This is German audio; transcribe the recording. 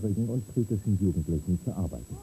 schwierigen und kritischen Jugendlichen zu arbeiten.